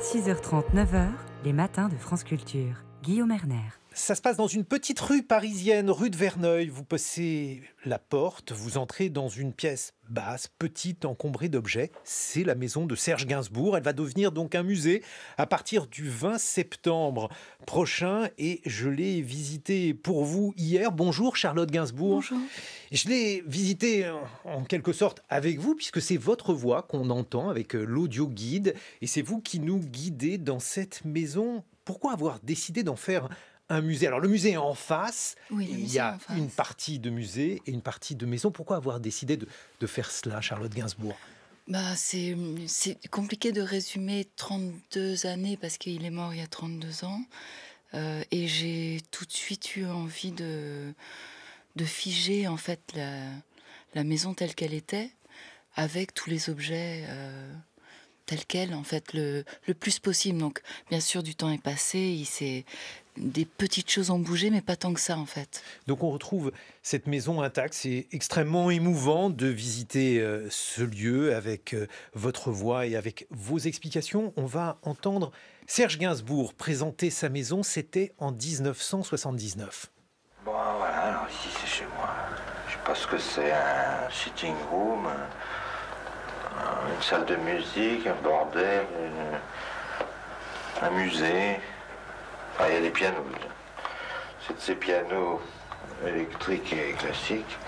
6h30, 9h, les matins de France Culture. Guillaume Erner. Ça se passe dans une petite rue parisienne, rue de Verneuil. Vous passez la porte, vous entrez dans une pièce basse, petite, encombrée d'objets. C'est la maison de Serge Gainsbourg. Elle va devenir donc un musée à partir du 20 septembre prochain et je l'ai visité pour vous hier. Bonjour Charlotte Gainsbourg. Bonjour. Je l'ai visité en quelque sorte avec vous puisque c'est votre voix qu'on entend avec l'audio guide et c'est vous qui nous guidez dans cette maison. Pourquoi avoir décidé d'en faire un musée. Alors le musée est en face, Oui, il y a une partie de musée et une partie de maison. Pourquoi avoir décidé de, de faire cela, Charlotte Gainsbourg? Bah, c'est, c'est compliqué de résumer 32 années parce qu'il est mort il y a 32 ans. Euh, et j'ai tout de suite eu envie de, de figer en fait la, la maison telle qu'elle était, avec tous les objets euh, tels quels, en fait, le, le plus possible. Donc, bien sûr, du temps est passé, il s'est, des petites choses ont bougé, mais pas tant que ça, en fait. Donc on retrouve cette maison intacte. C'est extrêmement émouvant de visiter euh, ce lieu avec euh, votre voix et avec vos explications. On va entendre Serge Gainsbourg présenter sa maison. C'était en 1979. Bon, voilà, alors ici c'est chez moi. Je sais pas ce que c'est, un sitting room, un- une salle de musique, un bordel, une- un musée. Ah, il y a des pianos. C'est de ces pianos électriques et classiques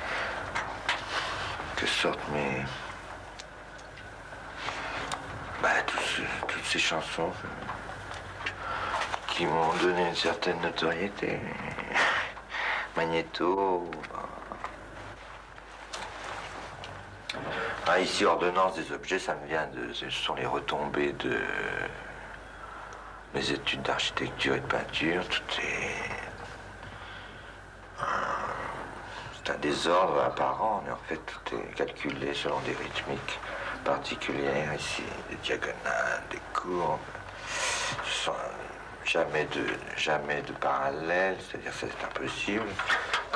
que sortent mes. Bah, toutes ces chansons qui m'ont donné une certaine notoriété. Magnéto. Ici, ordonnance des objets, ça me vient de. Ce sont les retombées de mes études d'architecture et de peinture. Tout est. euh, C'est un désordre apparent, mais en fait, tout est calculé selon des rythmiques particulières. Ici, des diagonales, des courbes. Sont jamais de, jamais de parallèle, c'est-à-dire ça c'est impossible.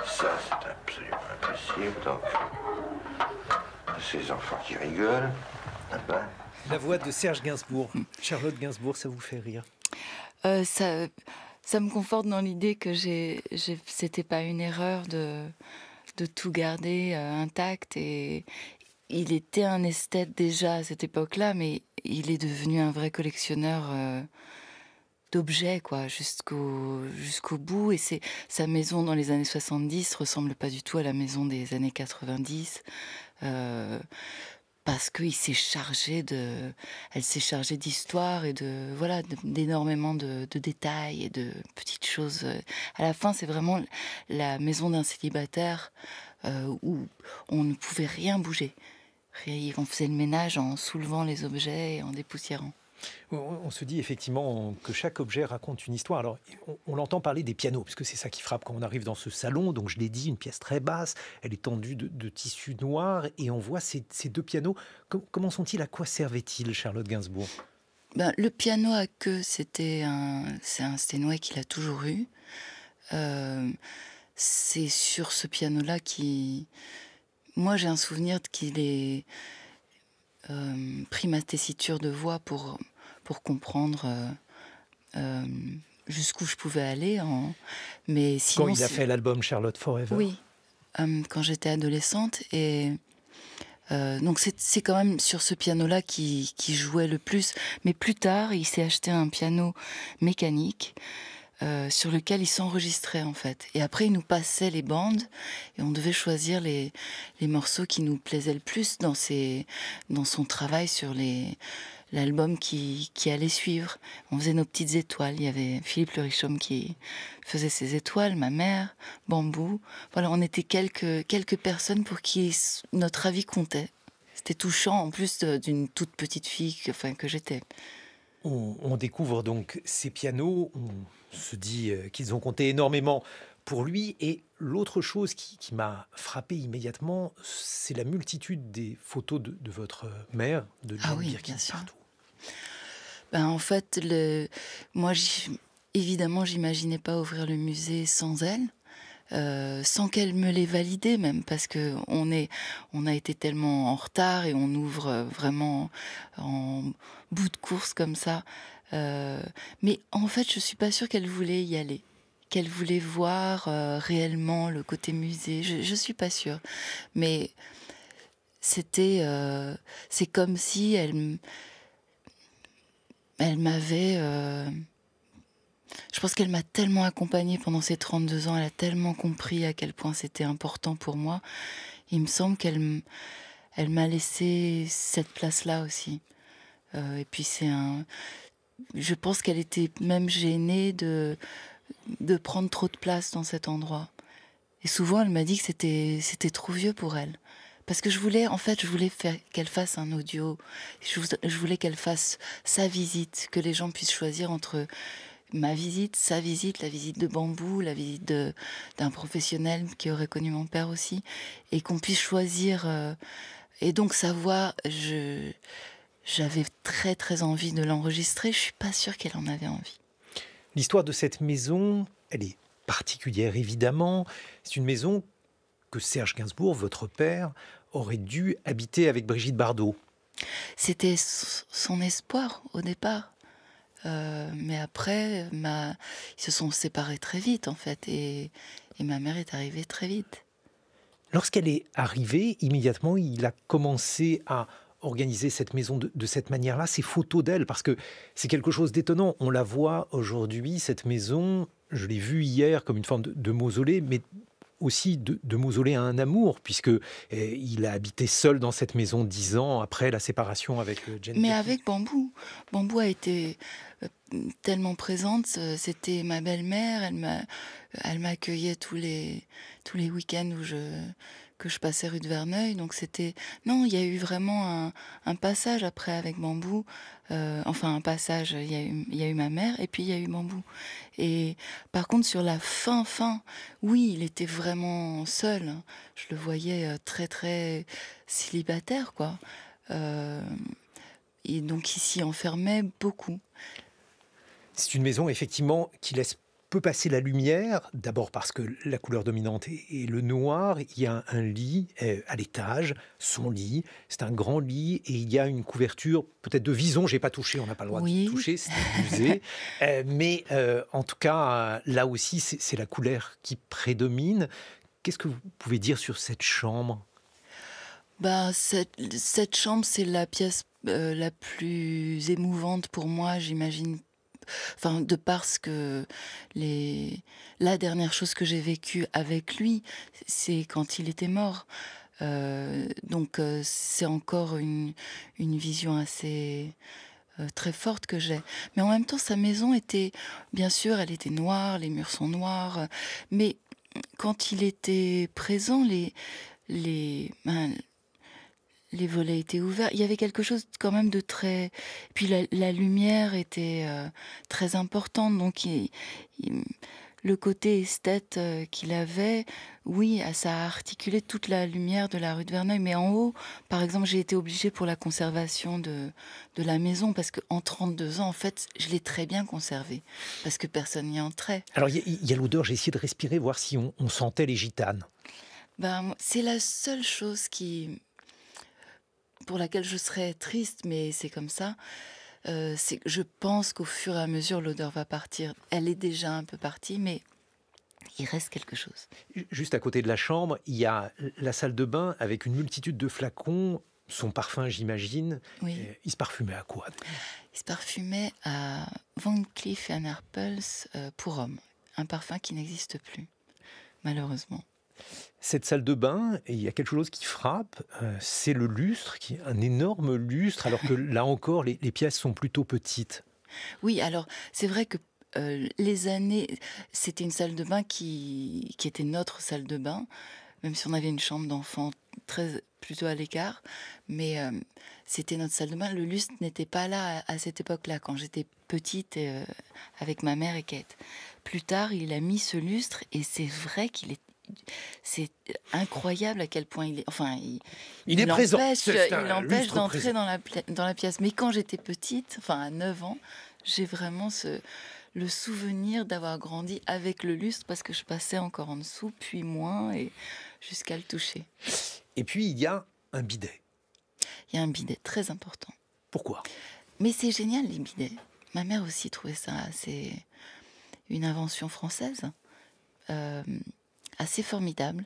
Ça c'est absolument impossible. Donc, ces enfants qui rigolent, ah ben, La voix de Serge Gainsbourg. Charlotte Gainsbourg, ça vous fait rire? Euh, ça, ça me conforte dans l'idée que j'ai- c'était pas une erreur de, de tout garder euh, intact. Et il était un esthète déjà à cette époque-là, mais il est devenu un vrai collectionneur euh, d'objets, quoi, jusqu'au, jusqu'au bout. Et c'est sa maison dans les années 70 ressemble pas du tout à la maison des années 90. Euh, parce qu'il s'est chargé de, elle s'est chargée d'histoire et de voilà d'énormément de, détails et de petites choses. À la fin, c'est vraiment la maison d'un célibataire euh, où on ne pouvait rien bouger. On faisait le ménage en soulevant les objets et en dépoussiérant. On, se dit effectivement que chaque objet raconte une histoire. Alors, on, l'entend parler des pianos, puisque c'est ça qui frappe quand on arrive dans ce salon. Donc, je l'ai dit, une pièce très basse, elle est tendue de, tissu noir, et on voit ces, deux pianos. Com- comment sont-ils? À quoi servaient-ils, Charlotte Gainsbourg? Ben, le piano à queue, c'était un, un qu'il a toujours eu. Euh, c'est sur ce piano-là qui, moi, j'ai un souvenir qu'il ait euh, pris ma tessiture de voix pour pour comprendre euh, euh, jusqu'où je pouvais aller. En... Mais sinon, Quand il a fait l'album Charlotte Forever oui, euh, quand j'étais adolescente. Et euh, donc c'est c'est quand même sur ce piano-là qui, qui jouait le plus. Mais plus tard, il s'est acheté un piano mécanique euh, sur lequel il s'enregistrait en fait. Et après, il nous passait les bandes et on devait choisir les, les morceaux qui nous plaisaient le plus dans, ses, dans son travail sur les l'album qui, qui allait suivre. On faisait nos petites étoiles. Il y avait Philippe Le Richaume qui faisait ses étoiles, ma mère, Bambou. Voilà, on était quelques, quelques personnes pour qui notre avis comptait. C'était touchant en plus d'une toute petite fille que, enfin, que j'étais. On, on découvre donc ces pianos, on se dit euh, qu'ils ont compté énormément pour lui. Et l'autre chose qui, qui m'a frappé immédiatement, c'est la multitude des photos de, de votre mère, de Ah Jane oui, bien sûr. partout. Ben, en fait, le... moi, évidemment, j'imaginais pas ouvrir le musée sans elle. euh, sans qu'elle me l'ait validé même parce que on est on a été tellement en retard et on ouvre euh, vraiment en bout de course comme ça mais en fait, je suis pas sûre qu'elle voulait y aller qu'elle voulait voir réellement le côté musée. Je, ne suis pas sûre, mais c'était, c'est comme si elle, elle m'avait je pense qu'elle m'a tellement accompagnée pendant ces 32 ans, elle a tellement compris à quel point c'était important pour moi. Il me semble qu'elle elle m'a laissé cette place-là aussi. Euh, et puis c'est un... Je pense qu'elle était même gênée de, de prendre trop de place dans cet endroit. Et souvent, elle m'a dit que c'était, c'était trop vieux pour elle. Parce que je voulais, en fait, je voulais qu'elle fasse un audio. je voulais qu'elle fasse sa visite, que les gens puissent choisir entre ma visite, sa visite, la visite de Bambou, la visite d'un professionnel qui aurait connu mon père aussi, et qu'on puisse choisir. Euh, et donc sa voix, j'avais très très envie de l'enregistrer. Je suis pas sûre qu'elle en avait envie. L'histoire de cette maison, elle est particulière évidemment. C'est une maison que Serge Gainsbourg, votre père, aurait dû habiter avec Brigitte Bardot. C'était son espoir au départ. Euh, mais après, ma... ils se sont séparés très vite, en fait, et, et ma mère est arrivée très vite. Lorsqu'elle est arrivée, immédiatement, il a commencé à organiser cette maison de, de cette manière-là, ces photos d'elle, parce que c'est quelque chose d'étonnant. On la voit aujourd'hui, cette maison, je l'ai vue hier comme une forme de, de mausolée, mais aussi de, de, mausolée à un amour, puisque eh, il a habité seul dans cette maison dix ans après la séparation avec euh, Jane. Mais avec Bambou. Bambou a été euh, tellement présente. C'était ma belle-mère. Elle m'a, elle m'accueillait tous les tous les week-ends où je que je passais rue de Verneuil. Donc c'était non, il y a eu vraiment un, passage après avec Bambou. Euh, enfin un passage. Il y a eu il y a eu ma mère et puis il y a eu Bambou. Et par contre sur la fin fin, oui, il était vraiment seul. Hein. Je le voyais euh, très très célibataire quoi. Euh, et donc il s'y enfermait beaucoup. C'est une maison effectivement qui laisse peut passer la lumière, d'abord parce que la couleur dominante est, le noir. Il y a un, lit euh, à l'étage, son lit. C'est un grand lit et il y a une couverture peut-être de vison. J'ai pas touché, on n'a pas le droit de toucher, c'est musée. Euh, mais euh, en tout cas, là aussi, c'est la couleur qui prédomine. Qu'est-ce que vous pouvez dire sur cette chambre? Bah, cette, cette chambre, c'est la pièce la plus émouvante pour moi, j'imagine, enfin de parce que les la dernière chose que j'ai vécue avec lui, c'est quand il était mort. Euh, donc euh, c'est encore une, une vision assez euh, très forte que j'ai. Mais en même temps, sa maison était, bien sûr, elle était noire, les murs sont noirs, mais quand il était présent, les, les, ben, les volets étaient ouverts. Il y avait quelque chose quand même de très. Puis la, lumière était euh, très importante, donc le côté esthète euh, qu'il avait, oui, ça a articulé toute la lumière de la rue de Verneuil. Mais en haut, par exemple, j'ai été obligée pour la conservation de, de la maison, parce qu'en 32 ans, en fait, je l'ai très bien conservée, parce que personne n'y entrait. Alors, il y a, l'odeur, j'ai essayé de respirer, voir si on, sentait les gitanes. Ben, c'est la seule chose qui, pour laquelle je serais triste, mais c'est comme ça. Euh, c'est je pense qu'au fur et à mesure, l'odeur va partir. Elle est déjà un peu partie, mais il reste quelque chose. Juste à côté de la chambre, il y a la salle de bain avec une multitude de flacons. Son parfum, j'imagine. Oui. Il se parfumait à quoi Il se parfumait à Van Cleef Arpels euh, pour homme. Un parfum qui n'existe plus, malheureusement. Cette salle de bain, il y a quelque chose qui frappe, euh, c'est le lustre, qui est un énorme lustre, alors que là encore, les, pièces sont plutôt petites. Oui, alors c'est vrai que euh, les années, c'était une salle de bain qui, qui était notre salle de bain, même si on avait une chambre d'enfant très plutôt à l'écart, mais euh, c'était notre salle de bain. Le lustre n'était pas là à, cette époque-là, quand j'étais petite avec ma mère et Kate. Plus tard, il a mis ce lustre et c'est vrai qu'il est, c'est incroyable à quel point il est. Enfin, il, est présent. il empêche d'entrer dans la, dans la pièce. Mais quand j'étais petite, enfin à 9 ans, j'ai vraiment ce, le souvenir d'avoir grandi avec le lustre parce que je passais encore en dessous, puis moins, et jusqu'à le toucher. Et puis il y a un bidet. Il y a un bidet très important. Pourquoi? Mais c'est génial les bidets. ma mère aussi trouvait ça assez une invention française, euh, assez formidable.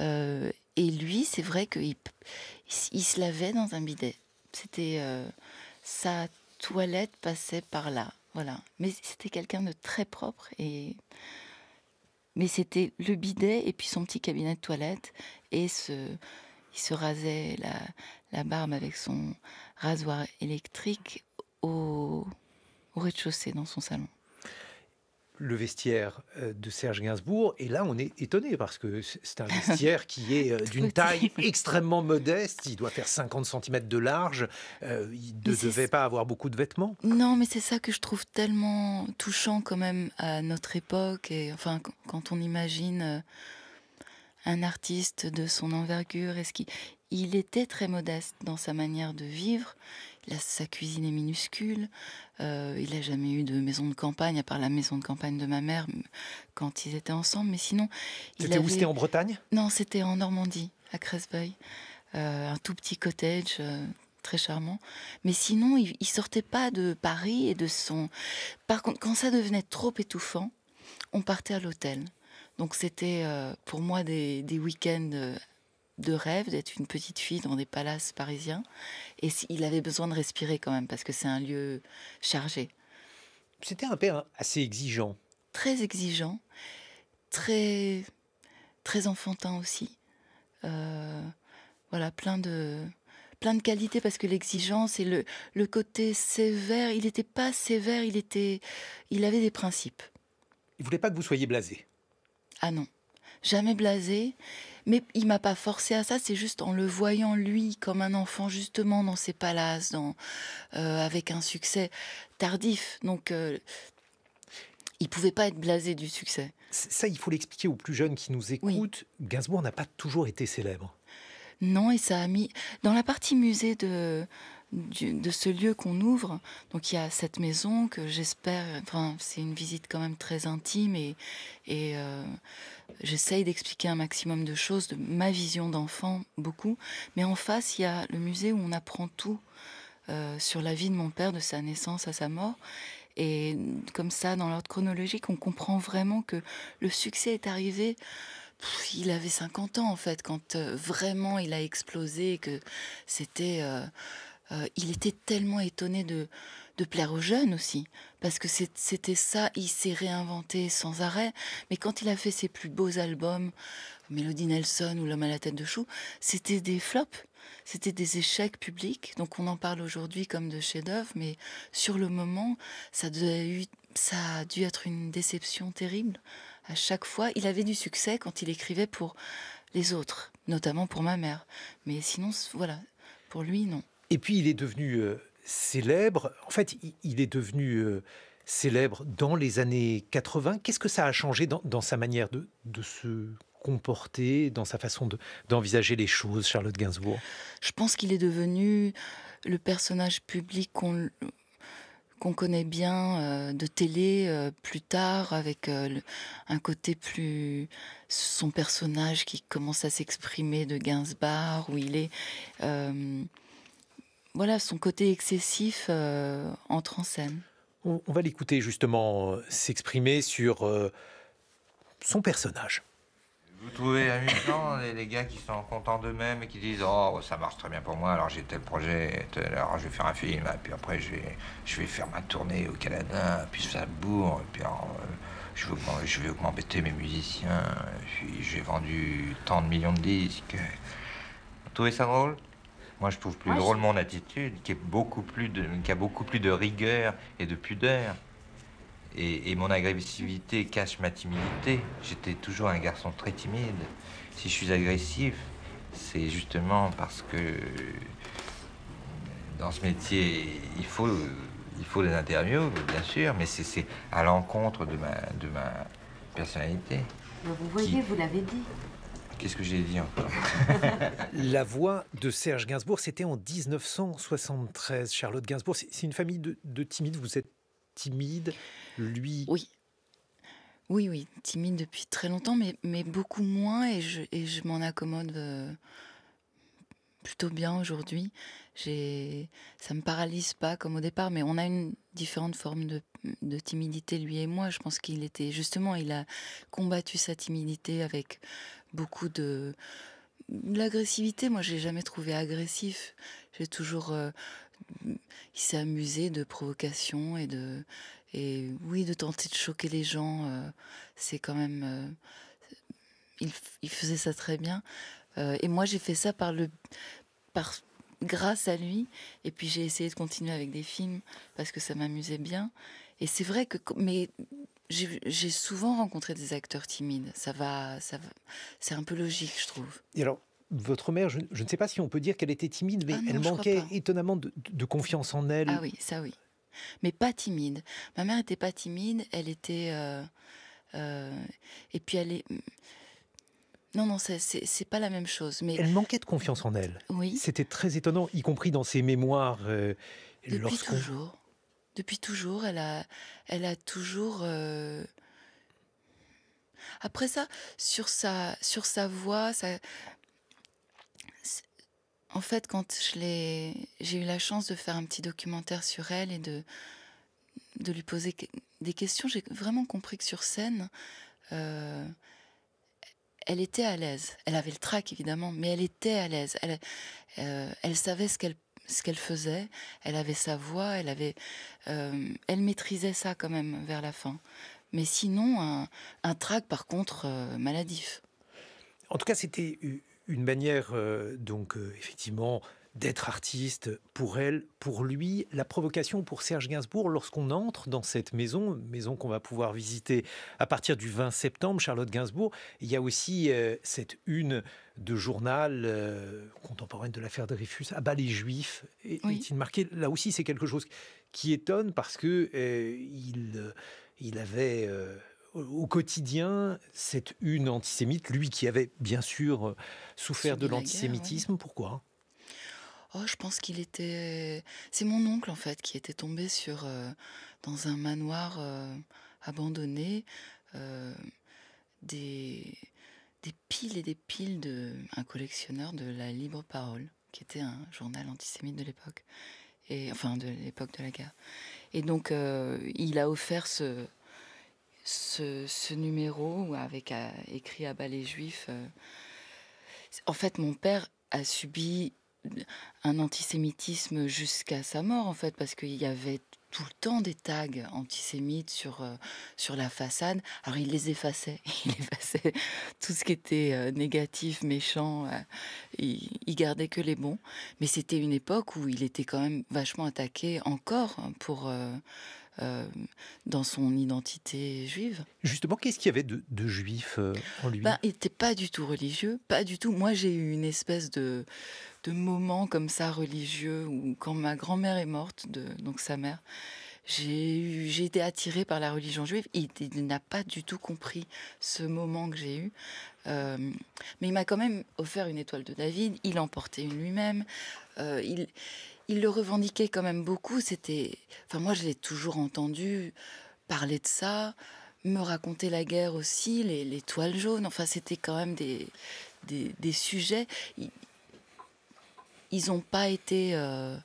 Euh, et lui, c'est vrai qu'il il, se lavait dans un bidet. C'était sa toilette passait par là, voilà. Mais c'était quelqu'un de très propre et mais c'était le bidet et puis son petit cabinet de toilette et ce, il se rasait la, la barbe avec son rasoir électrique au, au rez-de-chaussée dans son salon le vestiaire euh, de Serge Gainsbourg. Et là, on est étonné parce que c'est un vestiaire qui est euh, d'une taille extrêmement modeste. Il doit faire 50 cm de large. Euh, il ne devait pas avoir beaucoup de vêtements. Non, mais c'est ça que je trouve tellement touchant quand même à notre époque. Et enfin, quand on imagine un artiste de son envergure, est-ce qu'il il était très modeste dans sa manière de vivre? Sa cuisine est minuscule. Euh, il n'a jamais eu de maison de campagne, à part la maison de campagne de ma mère quand ils étaient ensemble. Mais sinon. C'était où? C'était en Bretagne? Non, c'était en Normandie, à Cresswell. Euh, un tout petit cottage. Euh, très charmant. Mais sinon, il, il sortait pas de Paris et de son. Par contre, quand ça devenait trop étouffant, on partait à l'hôtel. Donc c'était pour moi des, des week-ends de rêve d'être une petite fille dans des palaces parisiens. Et il avait besoin de respirer quand même, parce que c'est un lieu chargé. C'était un père assez exigeant. Très exigeant, très, très enfantin aussi. Euh, voilà, plein de, plein de qualités, parce que l'exigence et le, le côté sévère, il n'était pas sévère, il, était, il avait des principes. Il voulait pas que vous soyez blasé. Ah non, jamais blasé. Mais il m'a pas forcé à ça, c'est juste en le voyant lui comme un enfant justement dans ses palaces, dans, euh, avec un succès tardif. Donc euh, il pouvait pas être blasé du succès. Ça, il faut l'expliquer aux plus jeunes qui nous écoutent. Gainsbourg n'a pas toujours été célèbre. Non, et ça a mis dans la partie musée de de ce lieu qu'on ouvre. Donc il y a cette maison que j'espère, enfin c'est une visite quand même très intime et, et euh, j'essaye d'expliquer un maximum de choses, de ma vision d'enfant, beaucoup. Mais en face, il y a le musée où on apprend tout euh, sur la vie de mon père, de sa naissance à sa mort. Et comme ça, dans l'ordre chronologique, on comprend vraiment que le succès est arrivé il avait 50 ans en fait quand euh, vraiment il a explosé que c'était il était tellement étonné de, plaire aux jeunes aussi, parce que c'était ça, il s'est réinventé sans arrêt. Mais quand il a fait ses plus beaux albums, Mélodie Nelson ou L'homme à la tête de chou, c'était des flops, c'était des échecs publics. Donc on en parle aujourd'hui comme de chef-d'œuvre, mais sur le moment, ça, ça a dû être une déception terrible. À chaque fois, il avait du succès quand il écrivait pour les autres, notamment pour ma mère. Mais sinon, voilà, pour lui, non. Et puis il est devenu euh, célèbre. En fait, il, est devenu euh, célèbre dans les années 80. Qu'est-ce que ça a changé dans, sa manière de, se comporter, dans sa façon d'envisager les choses, Charlotte Gainsbourg? Je pense qu'il est devenu le personnage public qu'on connaît bien euh, de télé plus tard avec un côté plus son personnage qui commence à s'exprimer de Gainsbourg où il est voilà, son côté excessif euh, entre en scène. On, va l'écouter justement euh, s'exprimer sur euh, son personnage. Vous trouvez amusant les, gars qui sont contents d'eux-mêmes et qui disent Oh, ça marche très bien pour moi, alors j'ai tel projet, alors je vais faire un film, et puis après je vais, je vais faire ma tournée au Canada, puis ça bourre, et puis je, vais, je vais m'embêter mes musiciens, puis j'ai vendu tant de millions de disques. Vous trouvez ça drôle? Moi, je trouve plus drôle mon attitude, qui, est beaucoup plus de, qui a beaucoup plus de rigueur et de pudeur. Et, mon agressivité cache ma timidité. J'étais toujours un garçon très timide. Si je suis agressif, c'est justement parce que dans ce métier, il faut, il faut des interviews, bien sûr, mais c'est à l'encontre de ma, de ma personnalité. Vous voyez, vous l'avez dit. Qu'est-ce que j'ai dit encore La voix de Serge Gainsbourg, c'était en 1973. Charlotte Gainsbourg, c'est une famille de, timides. Vous êtes timide, lui. Oui. Oui, oui, timide depuis très longtemps, mais, mais beaucoup moins et je, et je m'en accommode euh, plutôt bien aujourd'hui. J'ai, ça me paralyse pas comme au départ, mais on a une différente forme de, de timidité lui et moi. Je pense qu'il était justement, il a combattu sa timidité avec beaucoup de, l'agressivité. Moi, je l'ai jamais trouvé agressif. J'ai toujours, euh, il s'est amusé de provocation et de, et oui, de tenter de choquer les gens. euh, c'est quand même, euh, il, il faisait ça très bien. Et moi, j'ai fait ça par le, par, grâce à lui. Et puis, j'ai essayé de continuer avec des films parce que ça m'amusait bien. Et c'est vrai que, mais j'ai souvent rencontré des acteurs timides. Ça va, ça va, c'est un peu logique, je trouve. Et alors, votre mère, je, je ne sais pas si on peut dire qu'elle était timide, mais Ah non, elle manquait étonnamment de, de confiance en elle. Ah oui, ça oui. Mais pas timide. Ma mère était pas timide, elle était. euh, euh, et puis elle est. Non, non, c'est- pas la même chose. Mais Elle manquait de confiance en elle. oui, C'était très étonnant, y compris dans ses mémoires. euh, depuis toujours. Depuis toujours, elle a, elle a toujours. euh, Après ça, sur sa, sur sa voix, ça... en fait, quand je j'ai eu la chance de faire un petit documentaire sur elle et de, de lui poser des questions, j'ai vraiment compris que sur scène, euh, elle était à l'aise. Elle avait le trac évidemment, mais elle était à l'aise. Elle, euh, elle savait ce qu'elle ce qu'elle faisait. Elle avait sa voix. Elle avait, euh, elle maîtrisait ça quand même vers la fin. Mais sinon, un, un trac par contre euh, maladif. En tout cas, c'était une manière, euh, donc, effectivement, d'être artiste pour elle, pour lui. La provocation pour Serge Gainsbourg, lorsqu'on entre dans cette maison, maison qu'on va pouvoir visiter à partir du 20 septembre, Charlotte Gainsbourg, il y a aussi euh, cette une de journal euh, contemporaine de l'affaire Dreyfus, à bas les Juifs. Et- Oui. Est-il marqué? Là aussi, c'est quelque chose qui étonne parce que euh, il, il avait au quotidien cette une antisémite, lui qui avait bien sûr souffert Subi de la guerre, l'antisémitisme. Pourquoi? Oh, je pense qu'il était. C'est mon oncle en fait qui était tombé sur euh, dans un manoir euh, abandonné euh, des des piles et des piles de un collectionneur de la Libre Parole, qui était un journal antisémite de l'époque et enfin de l'époque de la guerre. Et donc il a offert ce ce, numéro avec écrit à bas les juifs. En fait, mon père a subi un antisémitisme jusqu'à sa mort, en fait, parce qu'il y avait tout le temps des tags antisémites sur, euh, sur la façade. Alors, il les effaçait. Il effaçait tout ce qui était euh, négatif, méchant. euh, il, il gardait que les bons. Mais c'était une époque où il était quand même vachement attaqué encore pour, euh, dans son identité juive. Justement, qu'est-ce qu'il y avait de, de juif euh, en lui? Ben, il n'était pas du tout religieux, pas du tout. Moi, j'ai eu une espèce de, de moment comme ça religieux où, quand ma grand-mère est morte, de, donc sa mère, j'ai été attirée par la religion juive. Il, il n'a pas du tout compris ce moment que j'ai eu. Euh, mais il m'a quand même offert une étoile de David. Il en portait une lui-même. Euh, il, il le revendiquait quand même beaucoup. C'était, enfin moi, je l'ai toujours entendu parler de ça, me raconter la guerre aussi, les, les toiles jaunes. Enfin, c'était quand même des, des, sujets. Ils- n'ont pas été. euh,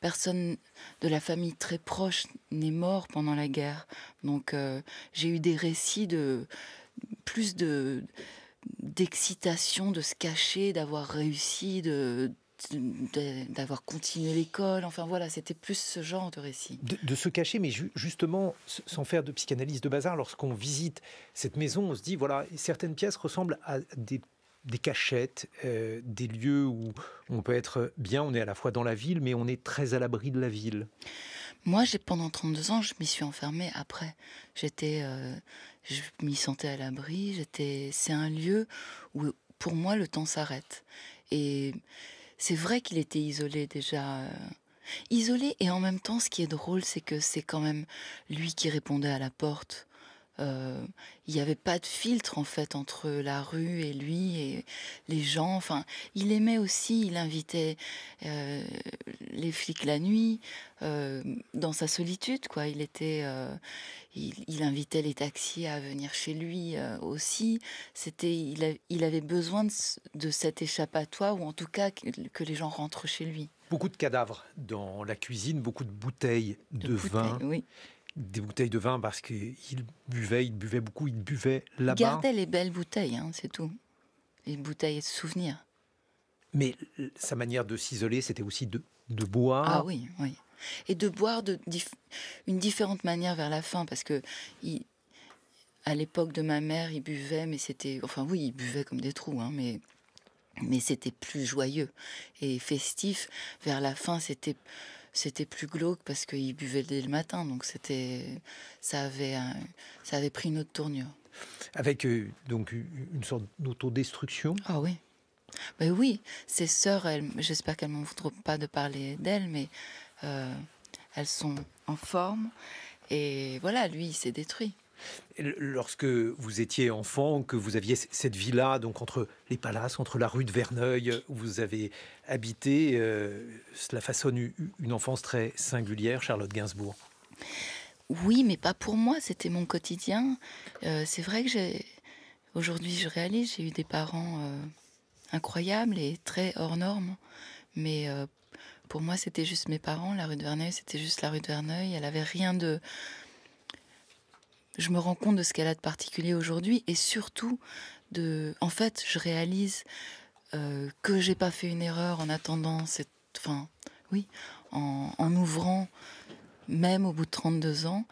personne de la famille très proche n'est mort pendant la guerre. Donc, euh, j'ai eu des récits de. plus de d'excitation, de se cacher, d'avoir réussi, de- d'avoir continué l'école. Enfin voilà, c'était plus ce genre de récit. de, de se cacher, mais ju- justement, sans faire de psychanalyse de bazar, lorsqu'on visite cette maison, on se dit, voilà, certaines pièces ressemblent à des, des cachettes, euh, des lieux où on peut être bien, on est à la fois dans la ville, mais on est très à l'abri de la ville. Moi, j'ai pendant 32 ans, je m'y suis enfermée après. J'étais, euh, je m'y sentais à l'abri. J'étais, c'est un lieu où, pour moi, le temps s'arrête. Et c'est vrai qu'il était isolé déjà. euh, Isolé et en même temps, ce qui est drôle, c'est que c'est quand même lui qui répondait à la porte. Euh, il n'y avait pas de filtre en fait entre la rue et lui et les gens. Enfin, il aimait aussi, il invitait euh, les flics la nuit euh, dans sa solitude, quoi. Il était, il, invitait les taxis à venir chez lui aussi. C'était, il, avait besoin de, cet échappatoire ou en tout cas que, les gens rentrent chez lui. Beaucoup de cadavres dans la cuisine, beaucoup de bouteilles de, vin. Oui des bouteilles de vin parce qu'il buvait, il buvait beaucoup, il buvait là-bas. Il gardait les belles bouteilles, hein, c'est tout. Les bouteilles de souvenirs. Mais sa manière de s'isoler, c'était aussi de, de, boire. Ah oui, oui. Et de boire de une différente manière vers la fin, parce que il, à l'époque de ma mère, il buvait, mais c'était, enfin oui, il buvait comme des trous, hein, mais mais c'était plus joyeux et festif. Vers la fin, c'était c'était plus glauque parce qu'il buvait dès le matin, donc c'était, ça avait, ça avait pris une autre tournure. Avec euh, donc une sorte d'autodestruction. Ah oui, ben oui. Ses sœurs, j'espère qu'elles m'en voudront pas de parler d'elles, mais euh, elles sont en forme et voilà, lui, il s'est détruit. Lorsque vous étiez enfant, que vous aviez cette vie-là, donc entre les palaces, entre la rue de Verneuil, où vous avez habité, euh, cela façonne une enfance très singulière, Charlotte Gainsbourg? Oui, mais pas pour moi, c'était mon quotidien. Euh, c'est vrai que j'ai, aujourd'hui, je réalise, j'ai eu des parents euh, incroyables et très hors normes, mais pour moi, c'était juste mes parents. La rue de Verneuil, c'était juste la rue de Verneuil. Elle avait rien de je me rends compte de ce qu'elle a de particulier aujourd'hui et surtout de. En fait, je réalise euh, que j'ai pas fait une erreur en attendant cette. Enfin, oui, en, ouvrant, même au bout de 32 ans,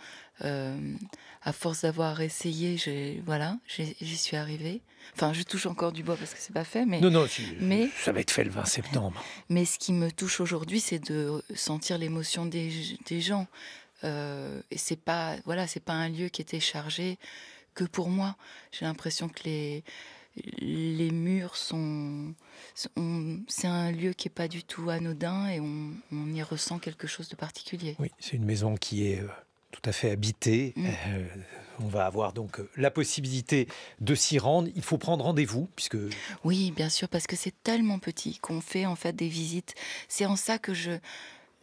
euh, à force d'avoir essayé, j'ai voilà, j'y suis arrivée. Enfin, je touche encore du bois parce que c'est pas fait, mais non, non, mais ça va être fait le 20 septembre. Mais ce qui me touche aujourd'hui, c'est de sentir l'émotion des, des gens. Euh, et c'est pas voilà, c'est pas un lieu qui était chargé que pour moi. J'ai l'impression que les les murs sont, c'est un lieu qui est pas du tout anodin et on, on, y ressent quelque chose de particulier. Oui, c'est une maison qui est euh, tout à fait habitée. Mm. Euh, on va avoir donc la possibilité de s'y rendre. Il faut prendre rendez-vous puisque. Oui, bien sûr, parce que c'est tellement petit qu'on fait en fait des visites. C'est en ça que je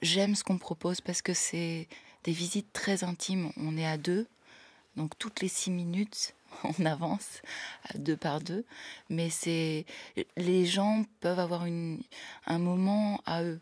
j'aime ce qu'on propose parce que c'est des visites très intimes. On est à deux, donc toutes les six minutes, on avance deux par deux. Mais les gens peuvent avoir un moment à eux.